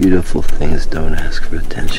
Beautiful things don't ask for attention.